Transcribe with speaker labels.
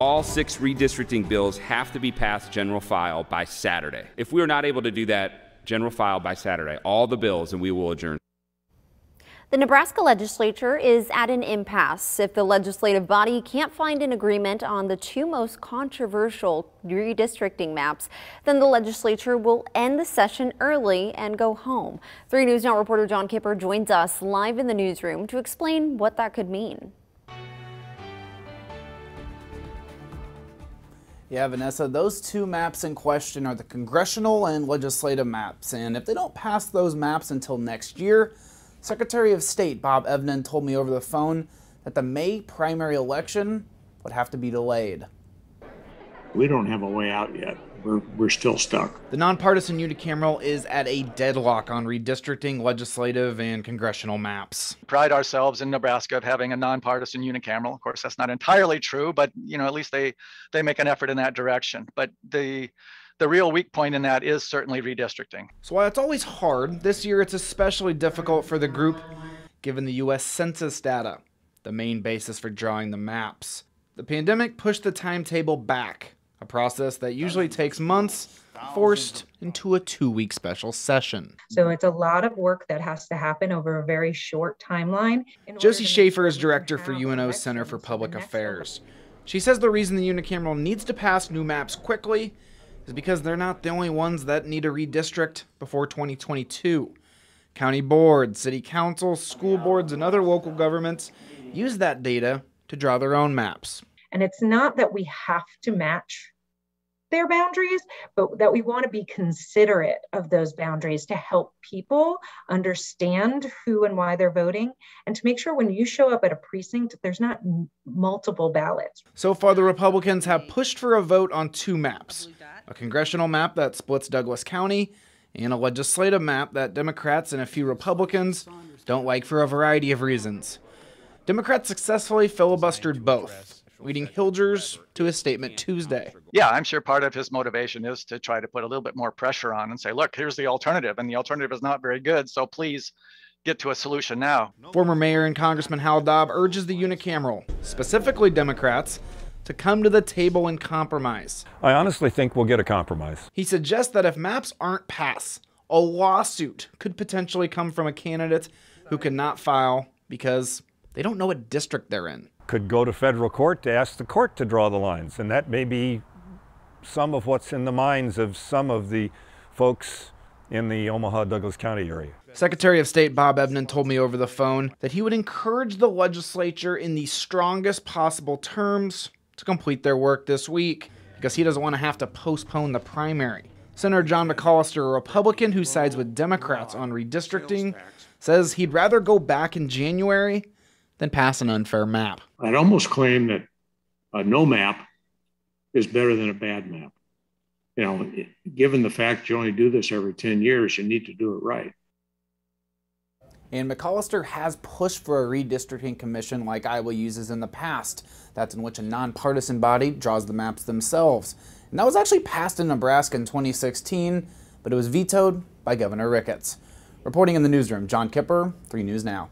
Speaker 1: All six redistricting bills have to be passed general file by Saturday. If we are not able to do that, general file by Saturday, all the bills, and we will adjourn.
Speaker 2: The Nebraska legislature is at an impasse if the legislative body can't find an agreement on the two most controversial redistricting maps. Then the legislature will end the session early and go home. 3 News Now reporter John Kipper joins us live in the newsroom to explain what that could mean.
Speaker 3: Yeah, Vanessa, those two maps in question are the congressional and legislative maps. And if they don't pass those maps until next year, Secretary of State Bob Evnen told me over the phone that the May primary election would have to be delayed.
Speaker 4: We don't have a way out yet. We're, we're still stuck.
Speaker 3: The nonpartisan unicameral is at a deadlock on redistricting legislative and congressional maps.
Speaker 5: Pride ourselves in Nebraska of having a nonpartisan unicameral. Of course, that's not entirely true, but you know, at least they they make an effort in that direction. But the the real weak point in that is certainly redistricting.
Speaker 3: So while it's always hard, this year it's especially difficult for the group given the US Census data, the main basis for drawing the maps. The pandemic pushed the timetable back, a process that usually takes months forced into a two week special session.
Speaker 6: So it's a lot of work that has to happen over a very short timeline.
Speaker 3: Josie Schafer is director for UNO's Center for Public Affairs. She says the reason the unicameral needs to pass new maps quickly is because they're not the only ones that need a redistrict before 2022. County boards, city councils, school boards, and other local governments use that data to draw their own maps.
Speaker 6: And it's not that we have to match their boundaries, but that we want to be considerate of those boundaries to help people understand who and why they're voting and to make sure when you show up at a precinct, there's not multiple ballots.
Speaker 3: So far, the Republicans have pushed for a vote on two maps a congressional map that splits Douglas County, and a legislative map that Democrats and a few Republicans don't like for a variety of reasons. Democrats successfully filibustered both, leading Hilgers to his statement Tuesday.
Speaker 5: Yeah, I'm sure part of his motivation is to try to put a little bit more pressure on and say, look, here's the alternative, and the alternative is not very good, so please get to a solution now.
Speaker 3: Former Mayor and Congressman Hal Daub urges the unicameral, specifically Democrats, to come to the table and compromise.
Speaker 7: I honestly think we'll get a compromise.
Speaker 3: He suggests that if maps aren't passed, a lawsuit could potentially come from a candidate who cannot file because they don't know what district they're in.
Speaker 7: Could go to federal court to ask the court to draw the lines, and that may be some of what's in the minds of some of the folks in the Omaha Douglas County area.
Speaker 3: Secretary of State Bob Evnen told me over the phone that he would encourage the legislature in the strongest possible terms to complete their work this week because he doesn't want to have to postpone the primary. Senator John McCollister, a Republican who sides with Democrats on redistricting, says he'd rather go back in January than pass an unfair map.
Speaker 4: I'd almost claim that a no map is better than a bad map. You know, given the fact you only do this every 10 years, you need to do it right.
Speaker 3: And McCollister has pushed for a redistricting commission like Iowa uses in the past. That's in which a nonpartisan body draws the maps themselves. And that was actually passed in Nebraska in 2016, but it was vetoed by Governor Ricketts. Reporting in the newsroom, John Kipper, 3 News Now.